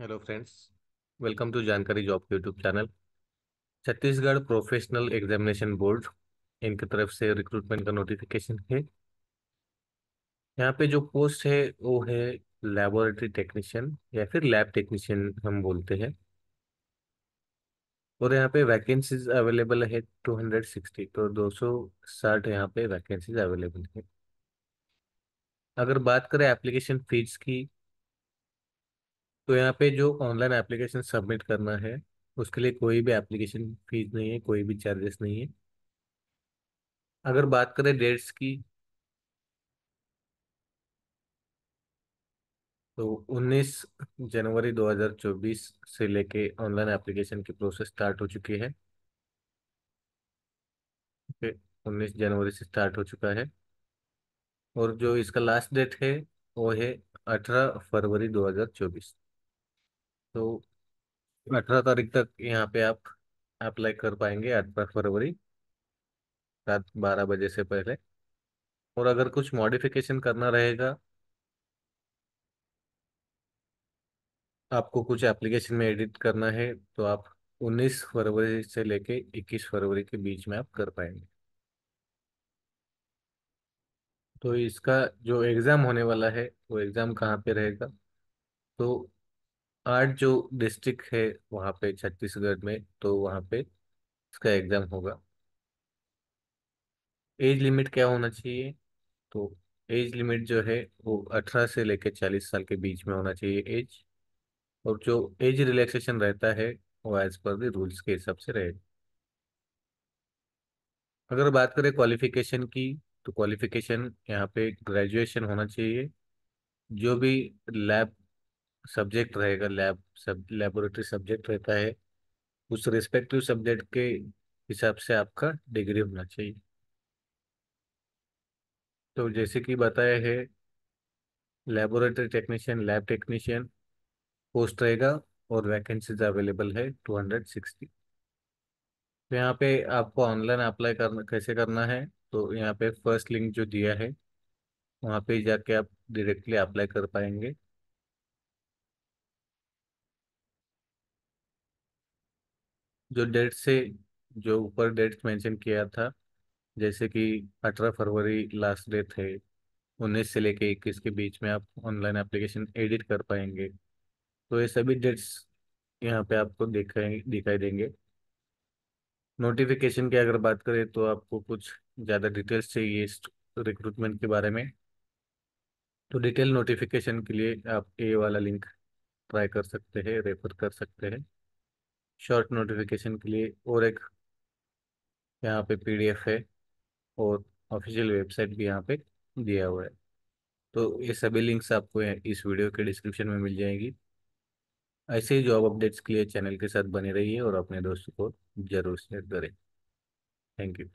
Hello friends welcome to Jankari job YouTube channel Chhattisgarh professional examination board इनकी तरफ़ से recruitment का notification है। यहाँ पे जो पोस्ट है, वो है लेबोरेटरी टेक्नीशियन या फिर लैब टेक्नीशियन हम बोलते हैं। और यहाँ पे वैकेंसीज अवेलेबल है टू हंड्रेड सिक्सटी तो दो सौ साठ यहाँ पे वैकेंसीज अवेलेबल है। अगर बात करें एप्लीकेशन फ़ीस की तो यहाँ पे जो ऑनलाइन एप्लीकेशन सबमिट करना है, उसके लिए कोई भी एप्लीकेशन फ़ीस नहीं है, कोई भी चार्जेस नहीं है। अगर बात करें डेट्स की तो 19 जनवरी 2024 से लेके ऑनलाइन एप्लीकेशन की प्रोसेस स्टार्ट हो चुकी है। ओके 19 जनवरी से स्टार्ट हो चुका है। और जो इसका लास्ट डेट है, वो है 18 फरवरी 2024 तो 18 तारीख तक यहाँ पे आप अप्लाई कर पाएँगे 18 फरवरी, रात 12 बजे से पहले। और अगर कुछ मॉडिफिकेशन करना रहेगा, आपको कुछ एप्लीकेशन में एडिट करना है तो आप 19 फरवरी से लेके 21 फरवरी के बीच में आप कर पाएँगे। तो इसका जो एग्ज़ाम होने वाला है, वो एग्ज़ाम कहाँ पे रहेगा? तो आठ जो डिस्ट्रिक्ट है वहाँ पे छत्तीसगढ़ में तो वहाँ पे इसका एग्ज़ाम होगा। एज लिमिट क्या होना चाहिए? तो एज लिमिट जो है वो अठारह से लेकर चालीस साल के बीच में होना चाहिए एज और जो एज रिलैक्सेशन रहता है वो एज पर द रूल्स के हिसाब से रहेगा अगर बात करें क्वालिफिकेशन की तो क्वालिफिकेशन यहाँ पे ग्रेजुएशन होना चाहिए। जो भी लैब सब्जेक्ट रहेगा, लैब, सब, लेबोरेटरी सब्जेक्ट रहता है। उस रिस्पेक्टिव सब्जेक्ट के हिसाब से आपका डिग्री होना चाहिए। तो जैसे कि बताया है, laboratory technician, lab technician, post रहेगा और वैकेंसीज अवेलेबल है टू हंड्रेड सिक्सटी। तो यहाँ पे आपको ऑनलाइन अप्लाई करना, कैसे करना है? तो यहाँ पे फ़र्स्ट लिंक जो दिया है, वहाँ पे जाके आप डायरेक्टली अप्लाई कर पाएँगे। जो डेट से, जो ऊपर डेट मेंशन किया था, जैसे कि अठारह फरवरी लास्ट डेट है उन्नीस से लेके इक्कीस के बीच में आप ऑनलाइन एप्लीकेशन एडिट कर पाएँगे। तो ये सभी डेट्स यहाँ पे आपको दिखाई दिखाई देंगे। नोटिफिकेशन की अगर बात करें तो आपको कुछ ज़्यादा डिटेल्स चाहिए इस रिक्रूटमेंट के बारे में। तो डिटेल नोटिफिकेशन के लिए आप ए वाला लिंक ट्राई कर सकते हैं रेफर कर सकते हैं। शॉर्ट नोटिफिकेशन के लिए और एक यहाँ पे पीडीएफ है और ऑफिशियल वेबसाइट भी यहाँ पे दिया हुआ है। तो ये सभी लिंक्स आपको इस वीडियो के डिस्क्रिप्शन में मिल जाएगी। ऐसे ही जॉब अपडेट्स के लिए चैनल के साथ बने रहिए और अपने दोस्तों को ज़रूर शेयर करें। Thank you.